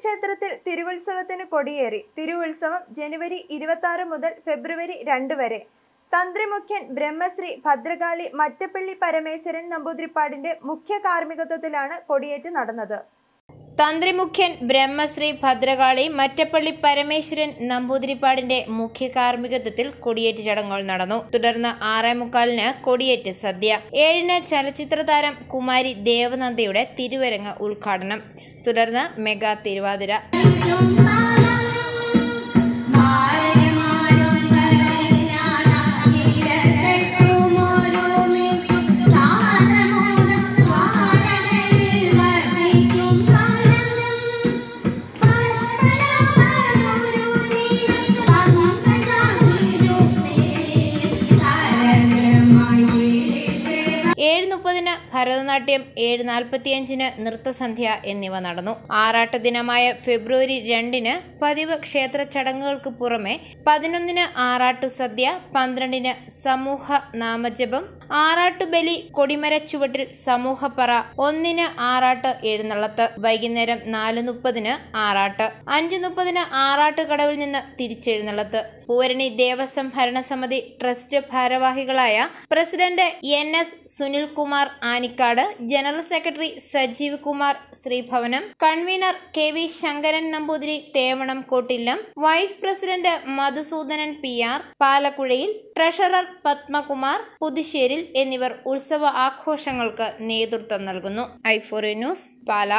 ക്ഷേത്രത്തിൽ തിരുവുത്സവത്തിന് കൊടിയേറി. തിരുവുത്സവം ജനുവരി ഇരുപത്തി മുതൽ ഫെബ്രുവരി രണ്ട് വരെ. തന്ത്രിമുഖ്യൻ ബ്രഹ്മശ്രീ ഭദ്രകാളി മറ്റപ്പള്ളി പരമേശ്വരൻ നമ്പൂതിരിപ്പാടിന്റെ മുഖ്യ കാർമ്മികത്വത്തിലാണ് കൊടിയേറ്റ് നടന്നത്. തന്ത്രിമുഖ്യൻ ബ്രഹ്മശ്രീ ഭദ്രകാളി മറ്റപ്പള്ളി പരമേശ്വരൻ നമ്പൂതിരിപ്പാടിന്റെ മുഖ്യ കാർമ്മികത്വത്തിൽ കൊടിയേറ്റ് ചടങ്ങുകൾ നടന്നു. തുടർന്ന് ആറേ മുക്കാലിന് കൊടിയേറ്റ് സദ്യ ഏഴിന് ചലച്ചിത്ര താരം കുമാരി ദേവനന്ദയുടെ തിരുവരങ്ങ് ഉദ്ഘാടനം. തുടർന്ന് മെഗാ തിരുവാതിര. ഏഴ് മുപ്പതിന് ഭരതനാട്യം ഏഴ് നാൽപ്പത്തിയഞ്ചിന് നൃത്തസന്ധ്യ എന്നിവ നടന്നു. ആറാട്ട് ദിനമായ ഫെബ്രുവരി രണ്ടിന് പതിവ് ക്ഷേത്ര ചടങ്ങുകൾക്ക് പുറമെ പതിനൊന്നിന് ആറാട്ടു സദ്യ പന്ത്രണ്ടിന് സമൂഹ നാമജപം ആറാട്ടുബലി കൊടിമരച്ചുവട്ടിൽ സമൂഹപ്പറ ഒന്നിന് ആറാട്ട് എഴുന്നള്ളത്ത് വൈകുന്നേരം നാല് മുപ്പതിന് ആറാട്ട് അഞ്ച് മുപ്പതിന് ആറാട്ട് കടവിൽ നിന്ന് തിരിച്ചെഴുന്നള്ളത്ത് പൂരണി ദേവസ്വം ഭരണസമിതി ട്രസ്റ്റ് ഭാരവാഹികളായ president N S Sunilkumar Anikkad general secretary Sajeev Kumar Sreebhavanam convener K V Sankaran Namboothiri Thevanam Kottillam vice president Madhusoodanan P R Palakkuzhayil treasurer Padmakumar Puthusseril എന്നിവർ ഉത്സവ ആഘോഷങ്ങൾക്ക് നേതൃത്വം നൽകുന്നു. ഐഫോറി ന്യൂസ് പാല.